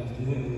Good afternoon, everyone.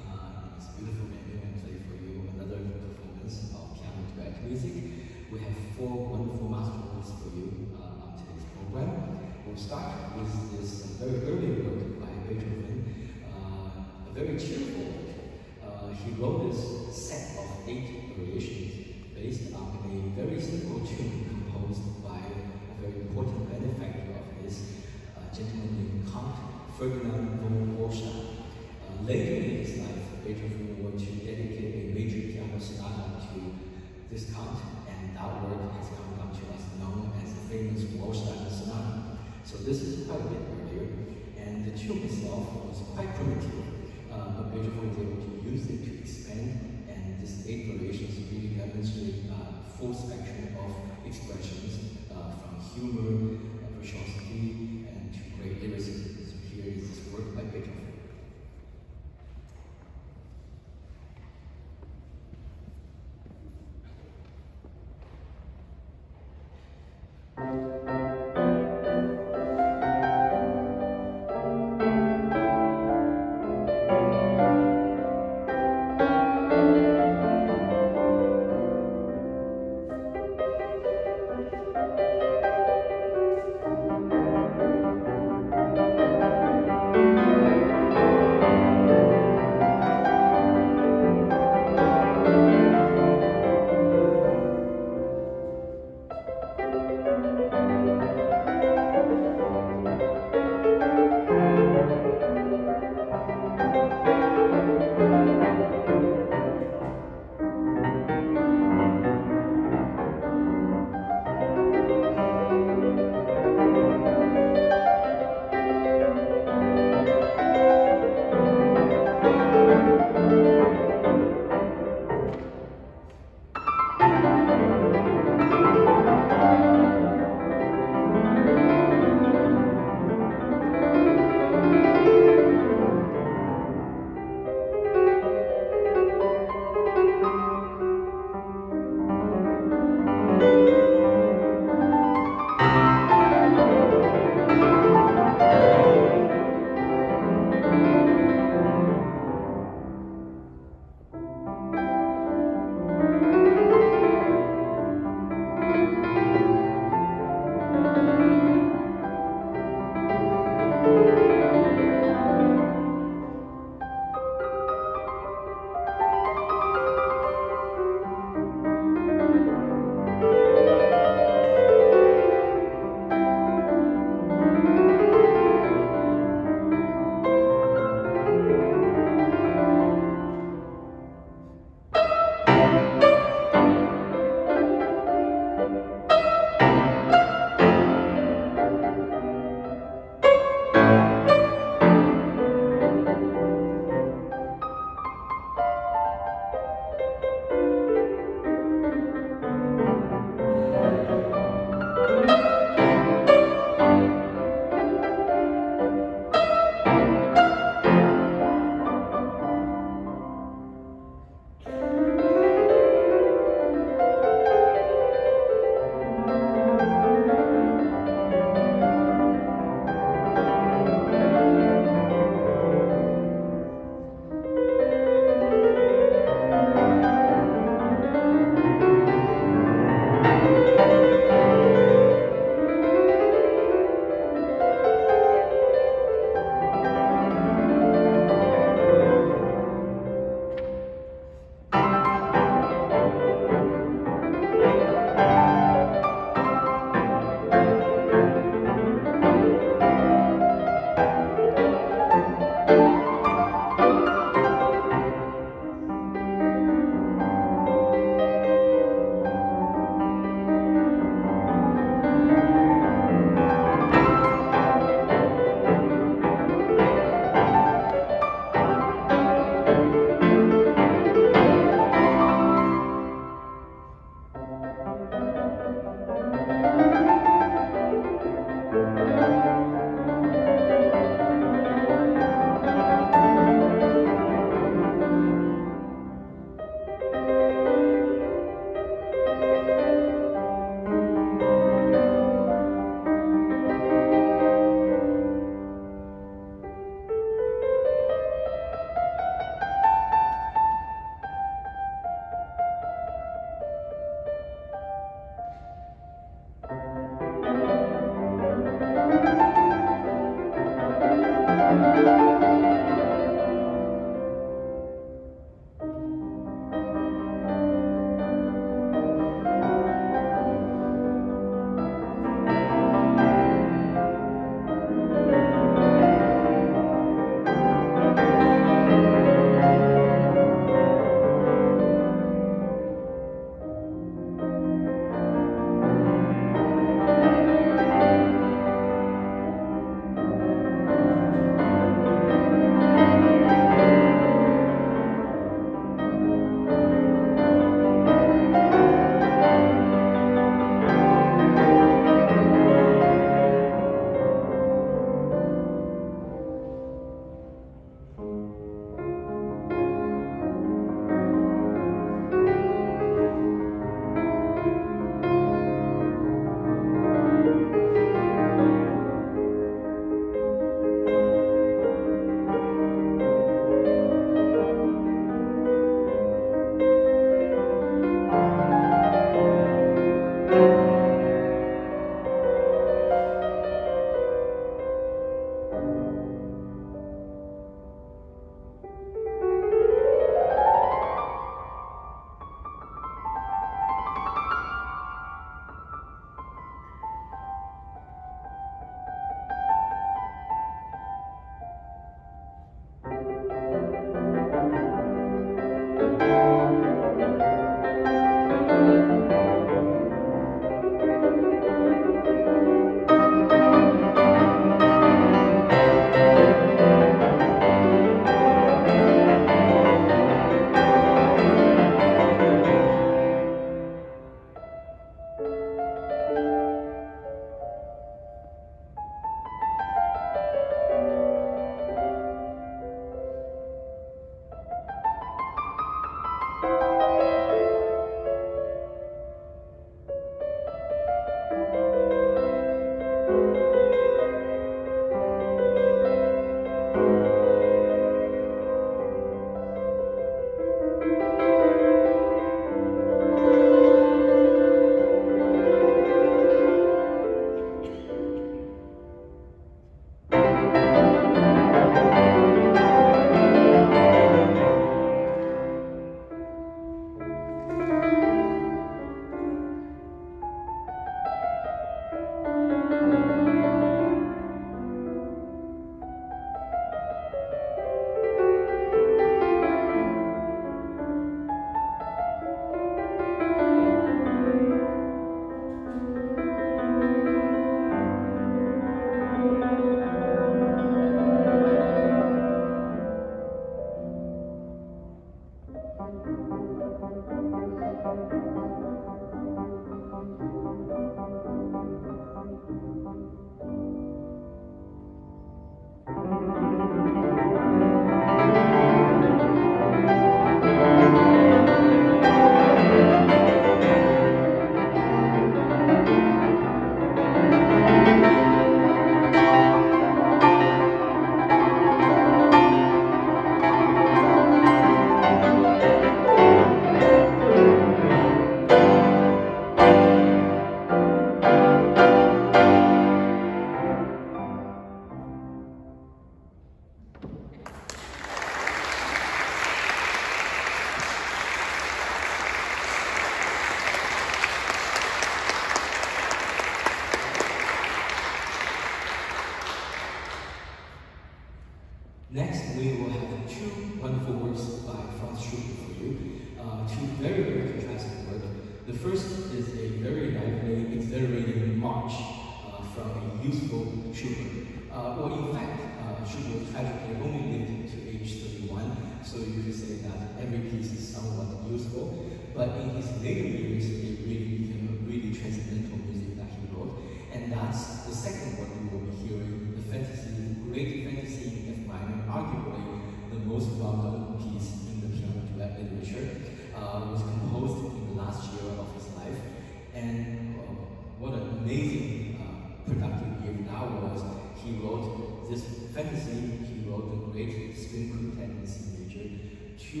So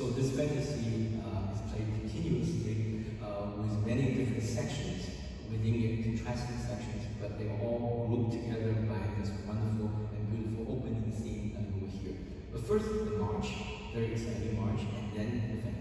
So this fantasy uh, is played continuously uh, with many different sections within it, contrasting sections, but they all grouped together by this wonderful and beautiful opening scene that you will hear. But first, the march, very exciting march, and then the fantasy.